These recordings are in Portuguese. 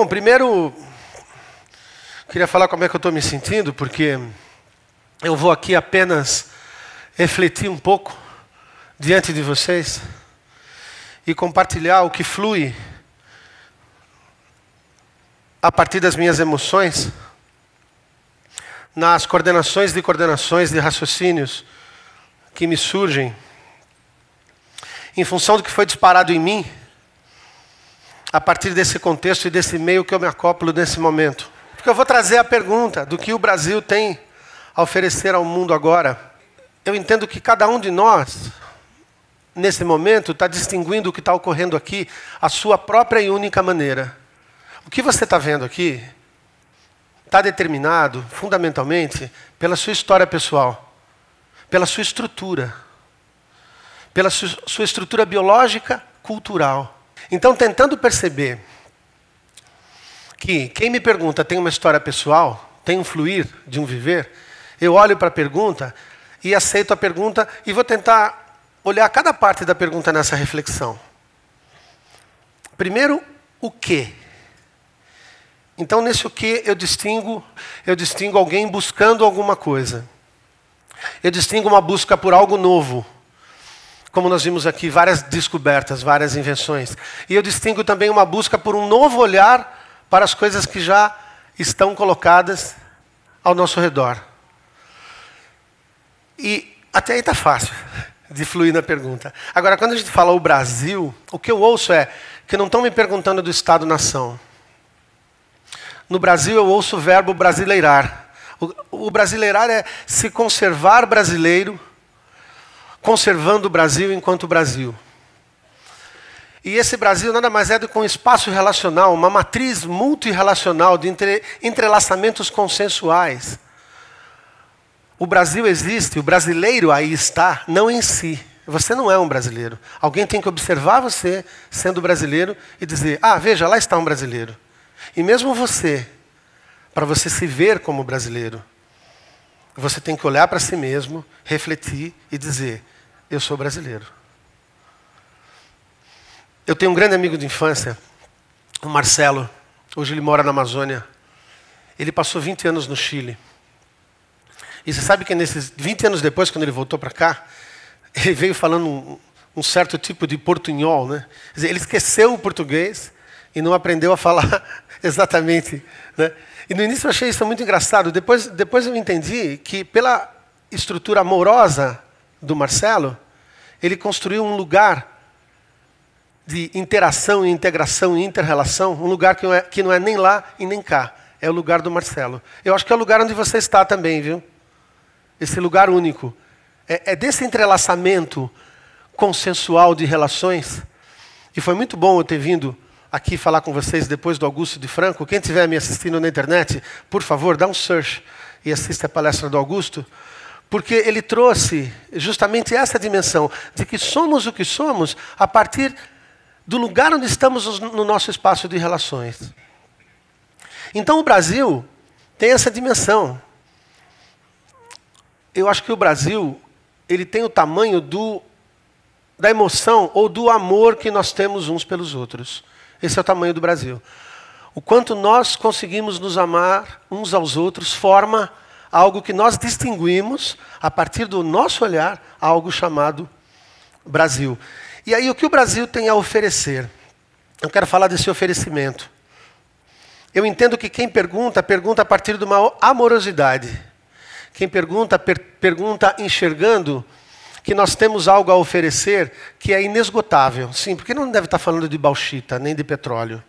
Bom, primeiro, queria falar como é que eu estou me sentindo, porque eu vou aqui apenas refletir um pouco diante de vocês e compartilhar o que flui a partir das minhas emoções nas coordenações de coordenações de raciocínios que me surgem em função do que foi disparado em mim a partir desse contexto e desse meio que eu me acoplo nesse momento. Porque eu vou trazer a pergunta do que o Brasil tem a oferecer ao mundo agora. Eu entendo que cada um de nós, nesse momento, está distinguindo o que está ocorrendo aqui a sua própria e única maneira. O que você está vendo aqui está determinado, fundamentalmente, pela sua história pessoal, pela sua estrutura, pela sua estrutura biológica, cultural. Então, tentando perceber que quem me pergunta tem uma história pessoal, tem um fluir de um viver, eu olho para a pergunta e aceito a pergunta e vou tentar olhar cada parte da pergunta nessa reflexão. Primeiro, o que? Então, nesse o que eu distingo, eu distingo alguém buscando alguma coisa. Eu distingo uma busca por algo novo como nós vimos aqui, várias descobertas, várias invenções. E eu distingo também uma busca por um novo olhar para as coisas que já estão colocadas ao nosso redor. E até aí está fácil de fluir na pergunta. Agora, quando a gente fala o Brasil, o que eu ouço é que não estão me perguntando do Estado-nação. No Brasil, eu ouço o verbo brasileirar. O, o brasileirar é se conservar brasileiro conservando o Brasil enquanto Brasil. E esse Brasil nada mais é do que um espaço relacional, uma matriz multirrelacional de entre, entrelaçamentos consensuais. O Brasil existe, o brasileiro aí está, não em si. Você não é um brasileiro. Alguém tem que observar você sendo brasileiro e dizer: ah, veja, lá está um brasileiro. E mesmo você, para você se ver como brasileiro, você tem que olhar para si mesmo, refletir e dizer: eu sou brasileiro. Eu tenho um grande amigo de infância, o Marcelo. Hoje ele mora na Amazônia. Ele passou 20 anos no Chile. E você sabe que nesses 20 anos depois, quando ele voltou para cá, ele veio falando um, um, certo tipo de portunhol, né? Quer dizer, ele esqueceu o português e não aprendeu a falar exatamente. Né? E no início eu achei isso muito engraçado. Depois, depois eu entendi que pela estrutura amorosa do Marcelo, ele construiu um lugar de interação e integração e interrelação, um lugar que não, é, que não é nem lá e nem cá. É o lugar do Marcelo. Eu acho que é o lugar onde você está também, viu? Esse lugar único. É, é desse entrelaçamento consensual de relações. E foi muito bom eu ter vindo aqui falar com vocês depois do Augusto de Franco. Quem estiver me assistindo na internet, por favor, dá um search e assista a palestra do Augusto porque ele trouxe justamente essa dimensão de que somos o que somos a partir do lugar onde estamos no nosso espaço de relações. Então o Brasil tem essa dimensão. Eu acho que o Brasil ele tem o tamanho do da emoção ou do amor que nós temos uns pelos outros. Esse é o tamanho do Brasil. O quanto nós conseguimos nos amar uns aos outros forma algo que nós distinguimos, a partir do nosso olhar, algo chamado Brasil. E aí, o que o Brasil tem a oferecer? Eu quero falar desse oferecimento. Eu entendo que quem pergunta, pergunta a partir de uma amorosidade. Quem pergunta, per pergunta enxergando que nós temos algo a oferecer que é inesgotável. Sim, porque não deve estar falando de bauxita, nem de petróleo.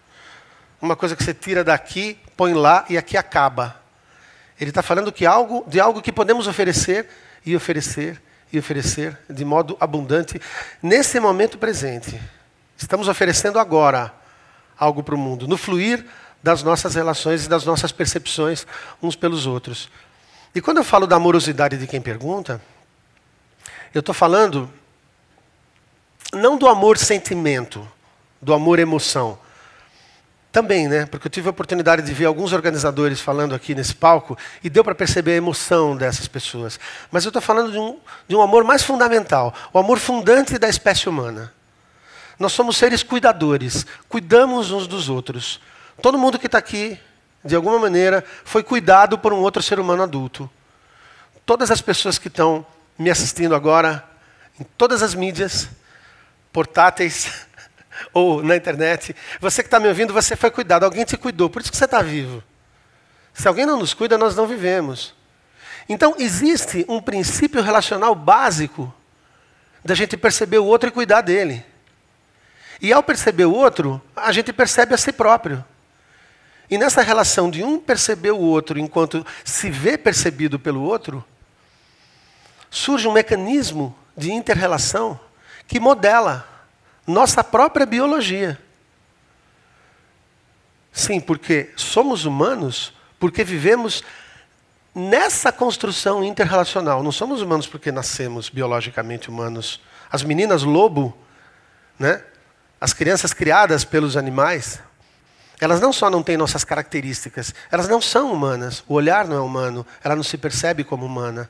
Uma coisa que você tira daqui, põe lá e aqui acaba. Ele está falando que algo, de algo que podemos oferecer e oferecer e oferecer de modo abundante nesse momento presente. Estamos oferecendo agora algo para o mundo, no fluir das nossas relações e das nossas percepções uns pelos outros. E quando eu falo da amorosidade de quem pergunta, eu estou falando não do amor sentimento, do amor emoção, também, né? Porque eu tive a oportunidade de ver alguns organizadores falando aqui nesse palco e deu para perceber a emoção dessas pessoas. Mas eu estou falando de um, de um amor mais fundamental, o amor fundante da espécie humana. Nós somos seres cuidadores, cuidamos uns dos outros. Todo mundo que está aqui, de alguma maneira, foi cuidado por um outro ser humano adulto. Todas as pessoas que estão me assistindo agora, em todas as mídias, portáteis ou na internet, você que está me ouvindo, você foi cuidado, alguém te cuidou, por isso que você está vivo. Se alguém não nos cuida, nós não vivemos. Então, existe um princípio relacional básico da gente perceber o outro e cuidar dele. E ao perceber o outro, a gente percebe a si próprio. E nessa relação de um perceber o outro enquanto se vê percebido pelo outro, surge um mecanismo de interrelação que modela nossa própria biologia. Sim, porque somos humanos, porque vivemos nessa construção interrelacional. Não somos humanos porque nascemos biologicamente humanos. As meninas lobo, né? as crianças criadas pelos animais, elas não só não têm nossas características, elas não são humanas. O olhar não é humano, ela não se percebe como humana.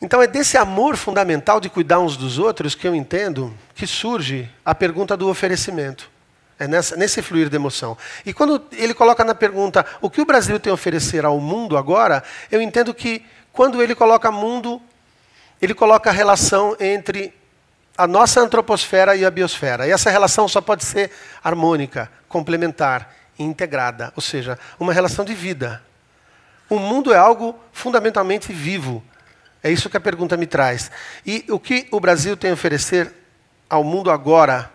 Então é desse amor fundamental de cuidar uns dos outros que eu entendo que surge a pergunta do oferecimento. É nessa, nesse fluir de emoção. E quando ele coloca na pergunta o que o Brasil tem a oferecer ao mundo agora, eu entendo que quando ele coloca mundo, ele coloca a relação entre a nossa antroposfera e a biosfera. E essa relação só pode ser harmônica, complementar e integrada, ou seja, uma relação de vida. O mundo é algo fundamentalmente vivo. É isso que a pergunta me traz. E o que o Brasil tem a oferecer ao mundo agora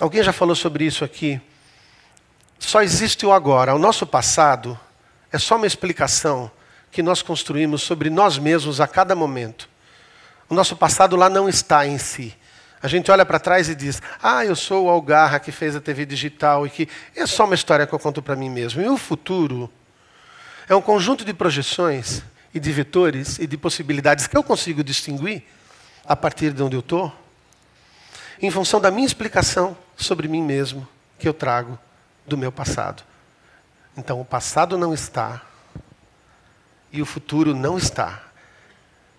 Alguém já falou sobre isso aqui? Só existe o agora. O nosso passado é só uma explicação que nós construímos sobre nós mesmos a cada momento. O nosso passado lá não está em si. A gente olha para trás e diz: Ah, eu sou o Algarra que fez a TV digital e que. É só uma história que eu conto para mim mesmo. E o futuro é um conjunto de projeções e de vetores e de possibilidades que eu consigo distinguir a partir de onde eu estou em função da minha explicação sobre mim mesmo que eu trago do meu passado. Então, o passado não está e o futuro não está.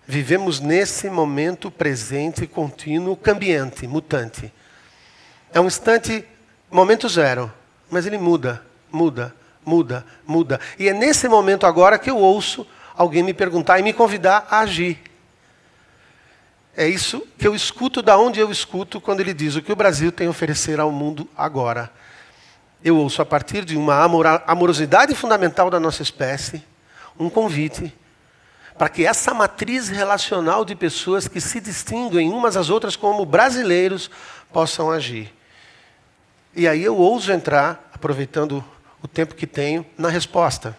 Vivemos nesse momento presente, contínuo, cambiante, mutante. É um instante, momento zero, mas ele muda, muda, muda, muda. E é nesse momento agora que eu ouço alguém me perguntar e me convidar a agir. É isso que eu escuto da onde eu escuto quando ele diz o que o Brasil tem a oferecer ao mundo agora. Eu ouço a partir de uma amorosidade fundamental da nossa espécie, um convite para que essa matriz relacional de pessoas que se distinguem umas às outras como brasileiros possam agir. E aí eu ouso entrar, aproveitando o tempo que tenho, na resposta.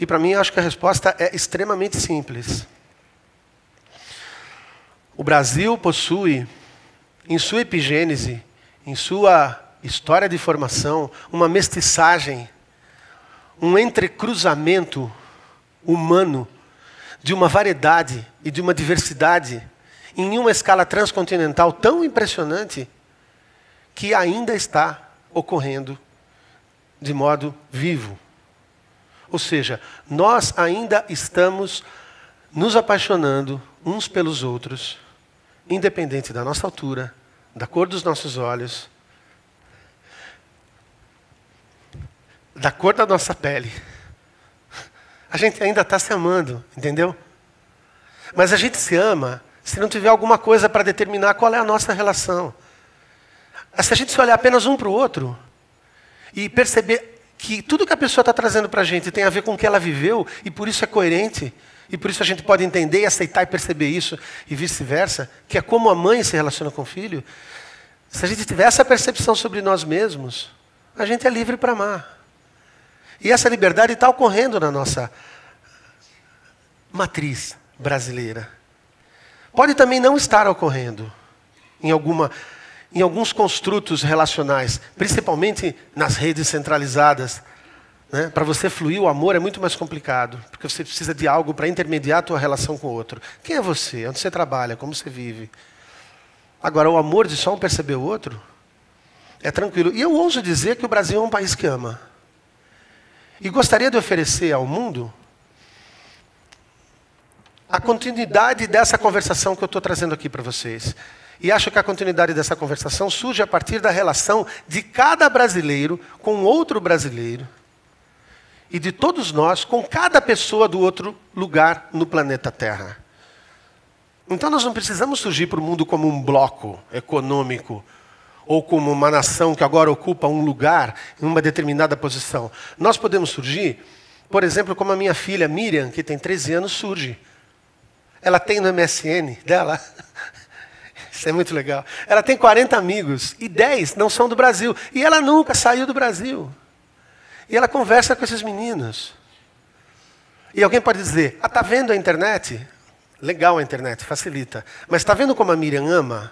E para mim, acho que a resposta é extremamente simples. O Brasil possui, em sua epigênese, em sua história de formação, uma mestiçagem, um entrecruzamento humano de uma variedade e de uma diversidade em uma escala transcontinental tão impressionante que ainda está ocorrendo de modo vivo. Ou seja, nós ainda estamos nos apaixonando uns pelos outros independente da nossa altura, da cor dos nossos olhos, da cor da nossa pele. A gente ainda está se amando, entendeu? Mas a gente se ama se não tiver alguma coisa para determinar qual é a nossa relação. Se a gente se olhar apenas um para o outro e perceber que tudo que a pessoa está trazendo para a gente tem a ver com o que ela viveu e por isso é coerente, e por isso a gente pode entender, aceitar e perceber isso, e vice-versa, que é como a mãe se relaciona com o filho. Se a gente tiver essa percepção sobre nós mesmos, a gente é livre para amar. E essa liberdade está ocorrendo na nossa matriz brasileira. Pode também não estar ocorrendo em, alguma, em alguns construtos relacionais, principalmente nas redes centralizadas, né? Para você fluir o amor é muito mais complicado, porque você precisa de algo para intermediar a tua relação com o outro. Quem é você? Onde você trabalha? Como você vive? Agora, o amor de só um perceber o outro é tranquilo. E eu ouso dizer que o Brasil é um país que ama. E gostaria de oferecer ao mundo a continuidade dessa conversação que eu estou trazendo aqui para vocês. E acho que a continuidade dessa conversação surge a partir da relação de cada brasileiro com outro brasileiro e de todos nós com cada pessoa do outro lugar no planeta Terra. Então nós não precisamos surgir para o mundo como um bloco econômico ou como uma nação que agora ocupa um lugar em uma determinada posição. Nós podemos surgir, por exemplo, como a minha filha Miriam, que tem 13 anos, surge. Ela tem no MSN dela isso é muito legal. Ela tem 40 amigos e 10 não são do Brasil. E ela nunca saiu do Brasil. E ela conversa com esses meninos. E alguém pode dizer: Ah, tá vendo a internet? Legal a internet, facilita. Mas está vendo como a Miriam ama?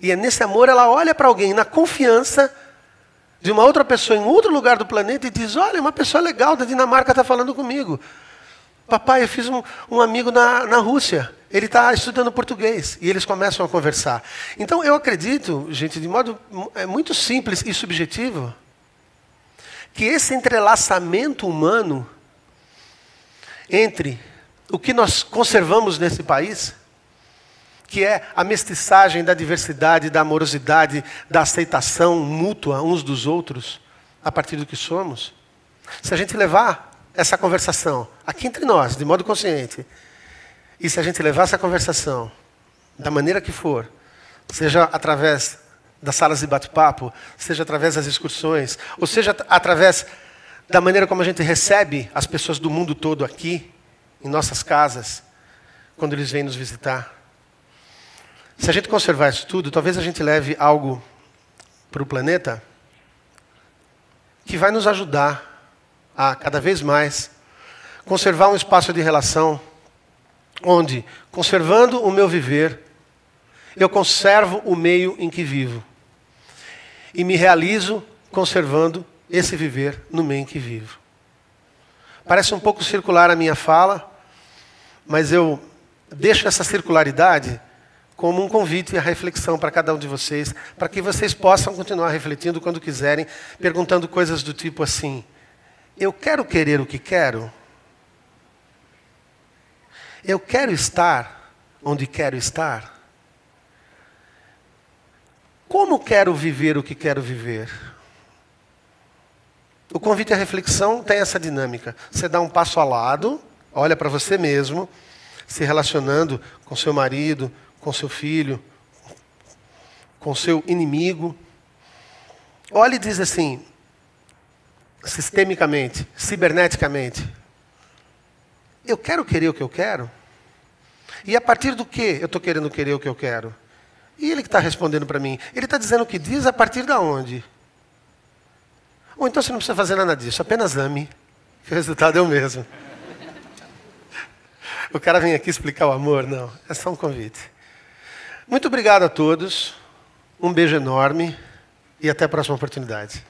E é nesse amor ela olha para alguém na confiança de uma outra pessoa em outro lugar do planeta e diz: Olha, uma pessoa legal da Dinamarca está falando comigo. Papai, eu fiz um, um amigo na, na Rússia. Ele está estudando português. E eles começam a conversar. Então, eu acredito, gente, de modo é muito simples e subjetivo, que esse entrelaçamento humano entre o que nós conservamos nesse país, que é a mestiçagem da diversidade, da amorosidade, da aceitação mútua uns dos outros, a partir do que somos, se a gente levar essa conversação aqui entre nós, de modo consciente. E se a gente levar essa conversação da maneira que for, seja através das salas de bate-papo, seja através das excursões, ou seja através da maneira como a gente recebe as pessoas do mundo todo aqui, em nossas casas, quando eles vêm nos visitar. Se a gente conservar isso tudo, talvez a gente leve algo para o planeta que vai nos ajudar a cada vez mais conservar um espaço de relação onde, conservando o meu viver, eu conservo o meio em que vivo e me realizo conservando esse viver no meio em que vivo. Parece um pouco circular a minha fala, mas eu deixo essa circularidade como um convite à reflexão para cada um de vocês, para que vocês possam continuar refletindo quando quiserem, perguntando coisas do tipo assim: eu quero querer o que quero? Eu quero estar onde quero estar? Como quero viver o que quero viver? O convite à reflexão tem essa dinâmica. Você dá um passo ao lado, olha para você mesmo, se relacionando com seu marido, com seu filho, com seu inimigo. Olha e diz assim: sistemicamente, ciberneticamente. Eu quero querer o que eu quero? E a partir do que eu estou querendo querer o que eu quero? E ele que está respondendo para mim. Ele está dizendo o que diz a partir de onde? Ou então você não precisa fazer nada disso, apenas ame, que o resultado é o mesmo. O cara vem aqui explicar o amor? Não, é só um convite. Muito obrigado a todos, um beijo enorme e até a próxima oportunidade.